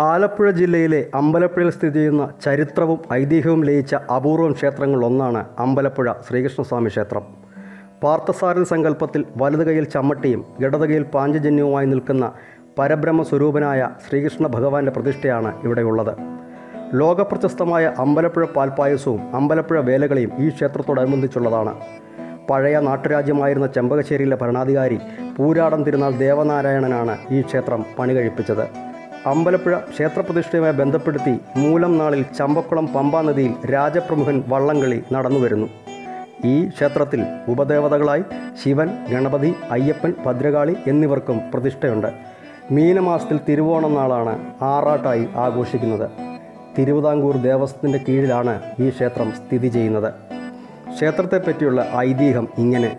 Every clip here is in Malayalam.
ആലപ്പുഴ ജില്ലയിലെ അമ്പലപ്പുഴയിൽ സ്ഥിതി ചെയ്യുന്ന ചരിത്രവും ഐതിഹ്യവും ലയിച്ച അപൂർവം ക്ഷേത്രങ്ങളിലൊന്നാണ് അമ്പലപ്പുഴ ശ്രീകൃഷ്ണസ്വാമി ക്ഷേത്രം. പാർത്ഥസാരഥി സങ്കല്പത്തിൽ വലത് കൈയിൽ ചമ്മട്ടിയും ഇടതുകയിൽ പാഞ്ചജന്യവുമായി നിൽക്കുന്ന പരബ്രഹ്മ സ്വരൂപനായ ശ്രീകൃഷ്ണ ഭഗവാന്റെ പ്രതിഷ്ഠയാണ് ഇവിടെയുള്ളത്. ലോകപ്രശസ്തമായ അമ്പലപ്പുഴ പാൽപ്പായസവും അമ്പലപ്പുഴ വേലകളെയും ഈ ക്ഷേത്രത്തോടനുബന്ധിച്ചുള്ളതാണ്. പഴയ നാട്ടുരാജ്യമായിരുന്ന ചെമ്പകശ്ശേരിയിലെ ഭരണാധികാരി പൂരാടം തിരുനാൾ ദേവനാരായണനാണ് ഈ ക്ഷേത്രം പണി കഴിപ്പിച്ചത് അമ്പലപ്പുഴ ക്ഷേത്രപ്രതിഷ്ഠയുമായി ബന്ധപ്പെടുത്തി മൂലം നാളിൽ ചമ്പക്കുളം പമ്പാ നദിയിൽ രാജപ്രമുഖൻ വള്ളംകളി നടന്നുവരുന്നു ഈ ക്ഷേത്രത്തിൽ ഉപദേവതകളായി ശിവൻ ഗണപതി അയ്യപ്പൻ ഭദ്രകാളി എന്നിവർക്കും പ്രതിഷ്ഠയുണ്ട്. മീനമാസത്തിൽ തിരുവോണം നാളാണ് ആറാട്ടായി ആഘോഷിക്കുന്നത്. തിരുവിതാംകൂർ ദേവസ്വത്തിന്റെ കീഴിലാണ് ഈ ക്ഷേത്രം സ്ഥിതി ചെയ്യുന്നത്. ക്ഷേത്രത്തെപ്പറ്റിയുള്ള ഐതിഹ്യം ഇങ്ങനെ.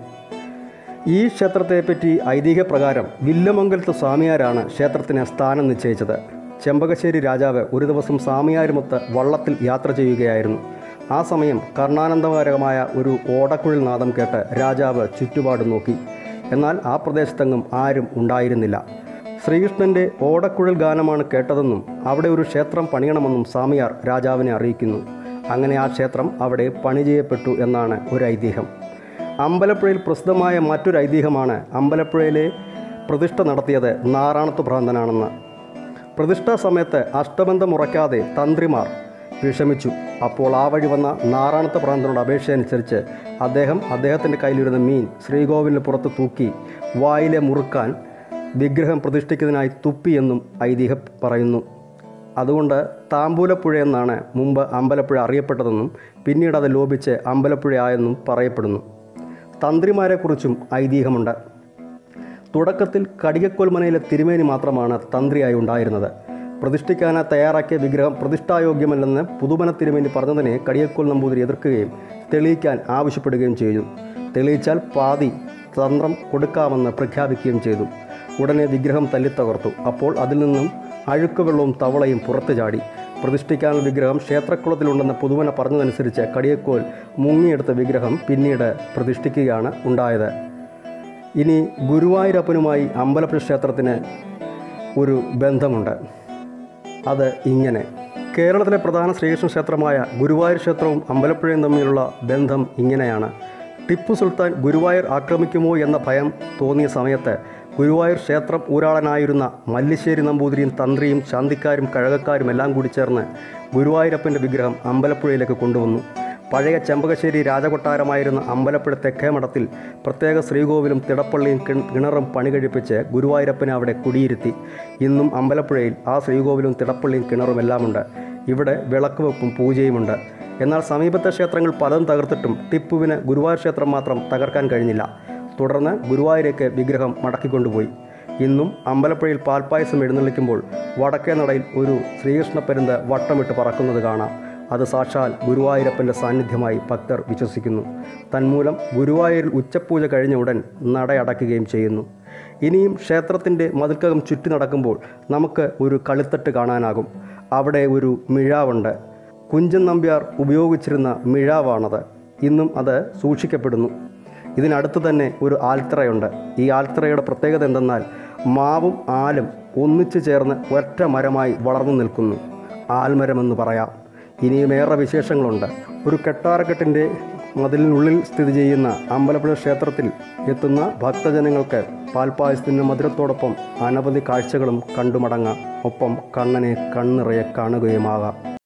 ഈ ക്ഷേത്രത്തെപ്പറ്റി ഐതിഹ്യപ്രകാരം വില്ലമംഗലത്ത് സ്വാമിയാരാണ് ക്ഷേത്രത്തിന് സ്ഥാനം നിശ്ചയിച്ചത്. ചെമ്പകശ്ശേരി രാജാവ് ഒരു ദിവസം സ്വാമിയാരുമൊത്ത് വള്ളത്തിൽ യാത്ര ചെയ്യുകയായിരുന്നു. ആ സമയം കർണാനന്ദകരമായ ഒരു ഓടക്കുഴൽ നാദം കേട്ട് രാജാവ് ചുറ്റുപാട് നോക്കി. എന്നാൽ ആ പ്രദേശത്തെങ്ങും ആരും ഉണ്ടായിരുന്നില്ല. ശ്രീകൃഷ്ണന്റെ ഓടക്കുഴൽ ഗാനമാണ് കേട്ടതെന്നും അവിടെ ഒരു ക്ഷേത്രം പണിയണമെന്നും സ്വാമിയാർ രാജാവിനെ അറിയിക്കുന്നു. അങ്ങനെ ആ ക്ഷേത്രം അവിടെ പണി ചെയ്യപ്പെട്ടു എന്നാണ് ഒരു ഐതിഹ്യം. അമ്പലപ്പുഴയിൽ പ്രസിദ്ധമായ മറ്റൊരു ഐതിഹ്യമാണ് അമ്പലപ്പുഴയിലെ പ്രതിഷ്ഠ നടത്തിയത് നാറാണത്ത് ഭ്രാന്തനാണെന്ന്. പ്രതിഷ്ഠാ സമയത്ത് അഷ്ടബന്ധം ഉറക്കാതെ തന്ത്രിമാർ വിഷമിച്ചു. അപ്പോൾ ആ വഴി വന്ന നാറാണത്ത് ഭ്രാന്തനോട് അപേക്ഷയനുസരിച്ച് അദ്ദേഹം അദ്ദേഹത്തിന്റെ കയ്യിലിരുന്ന മീൻ ശ്രീകോവിലിന് പുറത്ത് തൂക്കി വായിലെ മുറുക്കാൻ വിഗ്രഹം പ്രതിഷ്ഠിക്കുന്നതിനായി തുപ്പിയെന്നും ഐതിഹ്യം പറയുന്നു. അതുകൊണ്ട് താമ്പൂലപ്പുഴ എന്നാണ് മുമ്പ് അമ്പലപ്പുഴ അറിയപ്പെട്ടതെന്നും പിന്നീട് അത് ലോപിച്ച് അമ്പലപ്പുഴയായെന്നും പറയപ്പെടുന്നു. തന്ത്രിമാരെക്കുറിച്ചും ഐതിഹ്യമുണ്ട്. തുടക്കത്തിൽ കടികക്കൊൽമനയിലെ തിരുമേനി മാത്രമാണ് തന്ത്രിയായി ഉണ്ടായിരുന്നത്. പ്രതിഷ്ഠിക്കാനാ തയ്യാറാക്കിയ വിഗ്രഹം പ്രതിഷ്ഠായോഗ്യമല്ലെന്ന് പുതുമന തിരുമേനി പറഞ്ഞതിനെ കടിയക്കോൽ നമ്പൂതിരി എതിർക്കുകയും തെളിയിക്കാൻ ആവശ്യപ്പെടുകയും ചെയ്തു. തെളിയിച്ചാൽ പാതി തന്ത്രം കൊടുക്കാമെന്ന് പ്രഖ്യാപിക്കുകയും ചെയ്തു. ഉടനെ വിഗ്രഹം തല്ലിത്തകർത്തു. അപ്പോൾ അതിൽ നിന്നും അഴുക്കുവെള്ളവും തവളയും പുറത്തു ചാടി. പ്രതിഷ്ഠിക്കാനുള്ള വിഗ്രഹം ക്ഷേത്രക്കുളത്തിലുണ്ടെന്ന് പുതുവന പറഞ്ഞതനുസരിച്ച് കടിയക്കോൽ മുങ്ങിയെടുത്ത വിഗ്രഹം പിന്നീട് പ്രതിഷ്ഠിക്കുകയാണ് ഉണ്ടായത്. ഇനി ഗുരുവായൂരപ്പനുമായി അമ്പലപ്പുഴ ക്ഷേത്രത്തിന് ഒരു ബന്ധമുണ്ട്. അത് ഇങ്ങനെ. കേരളത്തിലെ പ്രധാന ശ്രീകൃഷ്ണ ക്ഷേത്രമായ ഗുരുവായൂർ ക്ഷേത്രവും അമ്പലപ്പുഴയും തമ്മിലുള്ള ബന്ധം ഇങ്ങനെയാണ്. ടിപ്പു സുൽത്താൻ ഗുരുവായൂർ ആക്രമിക്കുമോ എന്ന ഭയം തോന്നിയ സമയത്ത് ഗുരുവായൂർ ക്ഷേത്രം ഊരാളനായിരുന്ന മല്ലിശ്ശേരി നമ്പൂതിരിയും തന്ത്രിയും ശാന്തിക്കാരും കഴകക്കാരും എല്ലാം കൂടി ചേർന്ന് ഗുരുവായൂരപ്പന്റെ വിഗ്രഹം അമ്പലപ്പുഴയിലേക്ക് കൊണ്ടുവന്നു. പഴയ ചെമ്പകശ്ശേരി രാജകൊട്ടാരമായിരുന്ന അമ്പലപ്പുഴ തെക്കേ മഠത്തിൽ പ്രത്യേക ശ്രീകോവിലും തിടപ്പള്ളിയും കിണറും പണി കഴിപ്പിച്ച് ഗുരുവായൂരപ്പനെ അവിടെ കുടിയിരുത്തി. ഇന്നും അമ്പലപ്പുഴയിൽ ആ ശ്രീകോവിലും തിടപ്പള്ളിയും കിണറും എല്ലാമുണ്ട്. ഇവിടെ വിളക്ക് വെപ്പും പൂജയുമുണ്ട്. എന്നാൽ സമീപത്തെ ക്ഷേത്രങ്ങൾ പലതും തകർത്തിട്ടും ടിപ്പുവിന് ഗുരുവായൂർ ക്ഷേത്രം മാത്രം തകർക്കാൻ കഴിഞ്ഞില്ല. തുടർന്ന് ഗുരുവായൂരേക്ക് വിഗ്രഹം മടക്കിക്കൊണ്ടുപോയി. ഇന്നും അമ്പലപ്പുഴയിൽ പാൽപ്പായസം എഴുന്നള്ളിക്കുമ്പോൾ വടക്കേ നടയിൽ ഒരു ശ്രീകൃഷ്ണ ശ്രീകൃഷ്ണപ്പരുന്ത് വട്ടമിട്ട് പറക്കുന്നത് കാണാം. അത് സാക്ഷാൽ ഗുരുവായൂരപ്പന്റെ സാന്നിധ്യമായി ഭക്തർ വിശ്വസിക്കുന്നു. തന്മൂലം ഗുരുവായൂരിൽ ഉച്ചപൂജ കഴിഞ്ഞ ഉടൻ നട നടയടയ്ക്കുകയും ചെയ്യുന്നു. ഇനിയും ക്ഷേത്രത്തിന്റെ മതിൽക്കകം ചുറ്റി നടക്കുമ്പോൾ നമുക്ക് ഒരു കളിത്തട്ട് കാണാനാകും. അവിടെ ഒരു മിഴാവുണ്ട്. കുഞ്ചൻ നമ്പ്യാർ ഉപയോഗിച്ചിരുന്ന മിഴാവാണത്. ഇന്നും അത് സൂക്ഷിക്കപ്പെടുന്നു. ഇതിനടുത്ത് തന്നെ ഒരു ആൽത്തറയുണ്ട്. ഈ ആൽത്തറയുടെ പ്രത്യേകത എന്തെന്നാൽ മാവും ആലും ഒന്നിച്ചു ചേർന്ന് ഒറ്റ മരമായി വളർന്നു നിൽക്കുന്നു. ആൽമരമെന്ന് പറയാം. ഇനിയും ഏറെ വിശേഷങ്ങളുണ്ട്. ഒരു കെട്ടാരക്കെട്ടിന്റെ മതിലിനുള്ളിൽ സ്ഥിതി ചെയ്യുന്ന അമ്പലപ്പുഴ ക്ഷേത്രത്തിൽ എത്തുന്ന ഭക്തജനങ്ങൾക്ക് പാൽപ്പായസത്തിന്റെ മധുരത്തോടൊപ്പം അനവധി കാഴ്ചകളും കണ്ടുമടങ്ങാം. ഒപ്പം കണ്ണനെ കണ്ണിറയെ കാണുകയുമാകാം.